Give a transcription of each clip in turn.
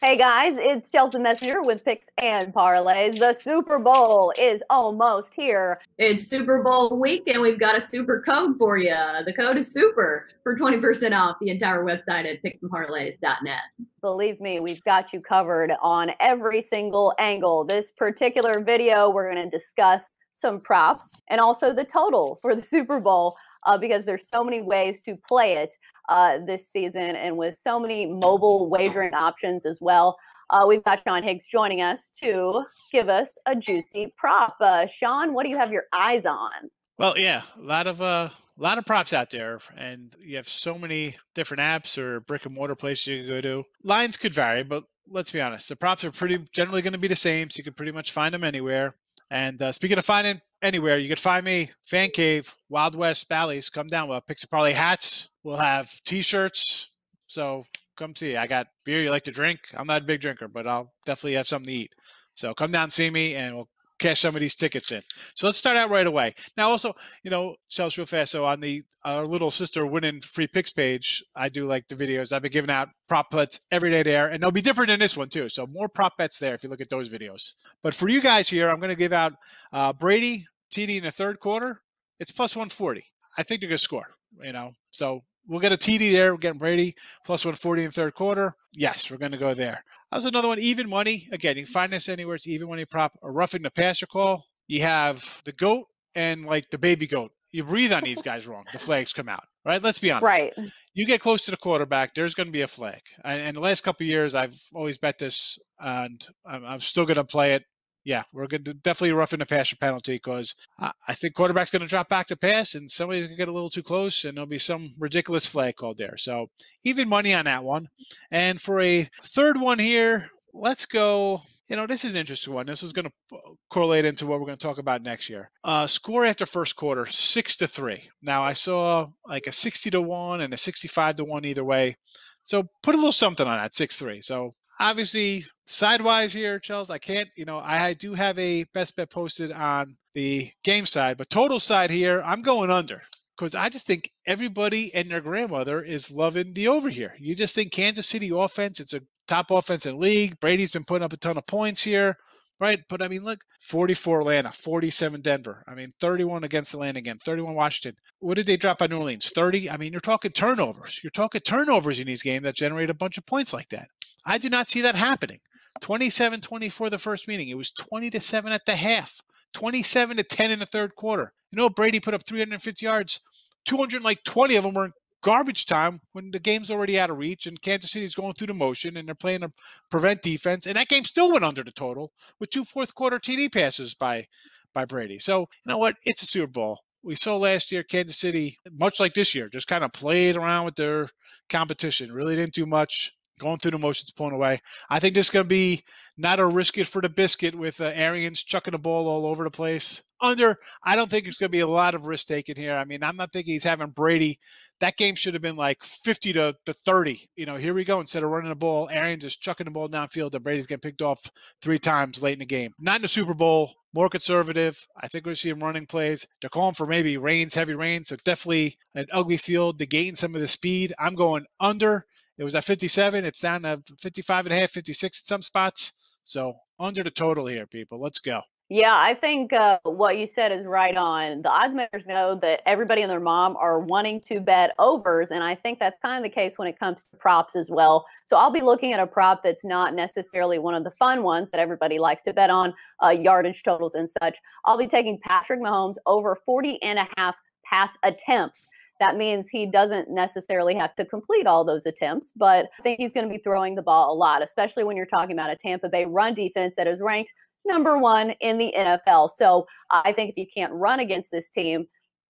Hey guys, it's Chelsa Messinger with picks and parlays. The Super Bowl is almost here. It's Super Bowl week, and we've got a super code for you. The code is super for 20% off the entire website at picksandparlays.net. Believe me, we've got you covered on every single angle. This particular video, we're going to discuss some props and also the total for the Super Bowl uh, because there's so many ways to play it uh, this season and with so many mobile wagering options as well. Uh, we've got Sean Higgs joining us to give us a juicy prop. Uh, Sean, what do you have your eyes on? Well, yeah, a lot of uh, a lot of props out there, and you have so many different apps or brick and mortar places you can go to. Lines could vary, but let's be honest, the props are pretty generally going to be the same, so you can pretty much find them anywhere. And uh, speaking of finding anywhere, you can find me, Fan Cave, Wild West Bally's. Come down. We'll have Picks Parlay hats. We'll have T-shirts. So come see. I got beer you like to drink. I'm not a big drinker, but I'll definitely have something to eat. So come down see me, and we'll cash some of these tickets in. So let's start out right away. Now, also, you know, Charles, real fast. So on the our little sister winning free picks page, I do like the videos. I've been giving out prop bets every day there, and they'll be different in this one too. So more prop bets there if you look at those videos. But for you guys here, I'm going to give out uh, Brady TD in the third quarter. It's plus 140. I think they're going to score. You know, so we'll get a TD there. We're getting Brady plus 140 in the third quarter. Yes, we're going to go there. That's another one. Even money. Again, you can find this anywhere. It's even money prop. A roughing the passer call. You have the goat and like the baby goat. You breathe on these guys wrong. The flags come out. Right? Let's be honest. Right. You get close to the quarterback, there's going to be a flag. And, and the last couple years, I've always bet this, and I'm, I'm still going to play it yeah, we're going to definitely roughing the passer penalty because I think quarterback's going to drop back to pass and somebody's going to get a little too close and there'll be some ridiculous flag called there. So even money on that one. And for a third one here, let's go. You know, this is an interesting one. This is going to correlate into what we're going to talk about next year. Uh, score after first quarter, six to three. Now I saw like a sixty to one and a sixty-five to one either way. So put a little something on that six three. So obviously sidewise here, Charles. I can't, you know, I do have a best bet posted on the game side, but total side here, I'm going under because I just think everybody and their grandmother is loving the over here. You just think Kansas City offense, it's a top offense in league. Brady's been putting up a ton of points here, right? But I mean, look, 44 Atlanta, 47 Denver. I mean, 31 against Atlanta again, 31 Washington. What did they drop on New Orleans? 30. I mean, you're talking turnovers. You're talking turnovers in these games that generate a bunch of points like that. I do not see that happening. 27 24 the first meeting. It was 20 to 7 at the half, 27 to 10 in the third quarter. You know, Brady put up 350 yards. 220 of them were in garbage time when the game's already out of reach and Kansas City's going through the motion and they're playing a prevent defense. And that game still went under the total with two fourth quarter TD passes by by Brady. So, you know what? It's a Super Bowl. We saw last year Kansas City, much like this year, just kind of played around with their competition. Really didn't do much going through the motions, pulling away. I think this is going to be not a risk it for the biscuit with uh, Arians chucking the ball all over the place. Under, I don't think there's going to be a lot of risk taken here. I mean, I'm not thinking he's having Brady. That game should have been like 50 to, to 30. You know, here we go. Instead of running the ball, Arians is chucking the ball downfield, and Brady's getting picked off three times late in the game. Not in the Super Bowl. More conservative. I think we're seeing running plays. They're calling for maybe rains, heavy rains. So definitely an ugly field, to gain some of the speed. I'm going under. It was at 57. It's down to 55 and a half, 56 in some spots. So under the total here, people. Let's go. Yeah, I think uh, what you said is right on. The odds makers know that everybody and their mom are wanting to bet overs, and I think that's kind of the case when it comes to props as well. So I'll be looking at a prop that's not necessarily one of the fun ones that everybody likes to bet on, uh, yardage totals and such. I'll be taking Patrick Mahomes over 40 and a half pass attempts that means he doesn't necessarily have to complete all those attempts, but I think he's going to be throwing the ball a lot, especially when you're talking about a Tampa Bay run defense that is ranked number one in the NFL. So I think if you can't run against this team,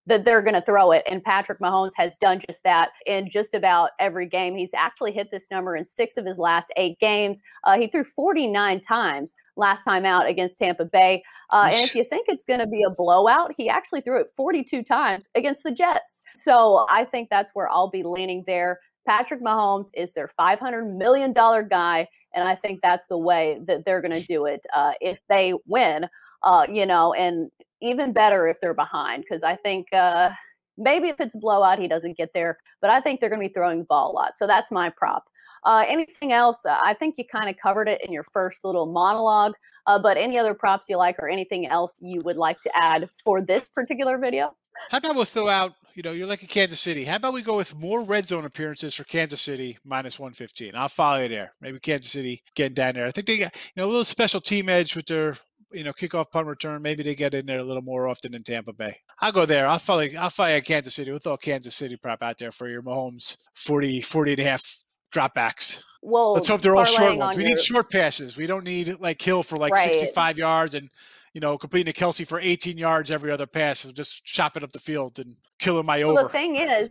that they're going to throw it. And Patrick Mahomes has done just that in just about every game. He's actually hit this number in six of his last eight games. Uh, he threw 49 times last time out against Tampa Bay. Uh, and if you think it's going to be a blowout, he actually threw it 42 times against the Jets. So I think that's where I'll be leaning there. Patrick Mahomes is their $500 million guy. And I think that's the way that they're going to do it uh, if they win. Uh, you know, and even better if they're behind because I think uh, maybe if it's blowout, he doesn't get there, but I think they're going to be throwing the ball a lot. So that's my prop. Uh, anything else? Uh, I think you kind of covered it in your first little monologue. Uh, but any other props you like or anything else you would like to add for this particular video? How about we'll throw out, you know, you're like in Kansas City. How about we go with more red zone appearances for Kansas City minus 115? I'll follow you there. Maybe Kansas City getting down there. I think they got, you know, a little special team edge with their, you know, kickoff punt return. Maybe they get in there a little more often in Tampa Bay. I'll go there. I'll follow, I'll follow Kansas City. We'll throw Kansas City prop out there for your Mahomes 40, 40 and a half dropbacks. Well, let's hope they're all short ones. We your... need short passes. We don't need like Hill for like right. 65 yards and you know completing a Kelce for 18 yards every other pass. So just chopping up the field and killing my well, over. The thing is,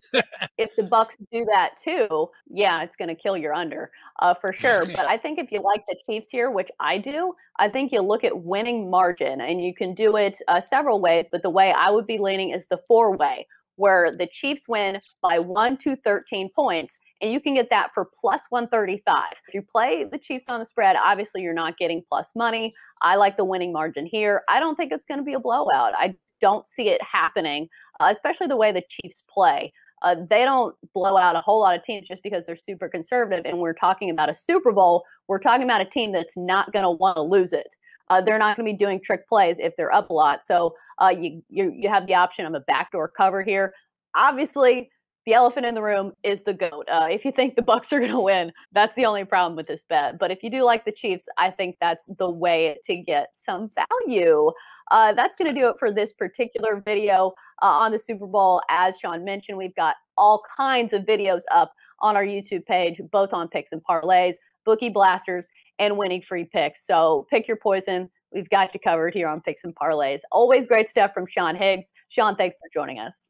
if the Bucks do that too, yeah, it's going to kill your under uh, for sure. but I think if you like the Chiefs here, which I do, I think you look at winning margin, and you can do it uh, several ways. But the way I would be leaning is the four way, where the Chiefs win by one to 13 points and you can get that for plus 135. If you play the Chiefs on the spread, obviously you're not getting plus money. I like the winning margin here. I don't think it's going to be a blowout. I don't see it happening, uh, especially the way the Chiefs play. Uh, they don't blow out a whole lot of teams just because they're super conservative. And we're talking about a Super Bowl. We're talking about a team that's not going to want to lose it. Uh, they're not going to be doing trick plays if they're up a lot. So uh, you, you you have the option of a backdoor cover here. Obviously, the elephant in the room is the goat. Uh, if you think the Bucks are going to win, that's the only problem with this bet. But if you do like the Chiefs, I think that's the way to get some value. Uh, that's going to do it for this particular video uh, on the Super Bowl. As Sean mentioned, we've got all kinds of videos up on our YouTube page, both on picks and parlays, bookie blasters, and winning free picks. So pick your poison. We've got you covered here on picks and parlays. Always great stuff from Sean Higgs. Sean, thanks for joining us.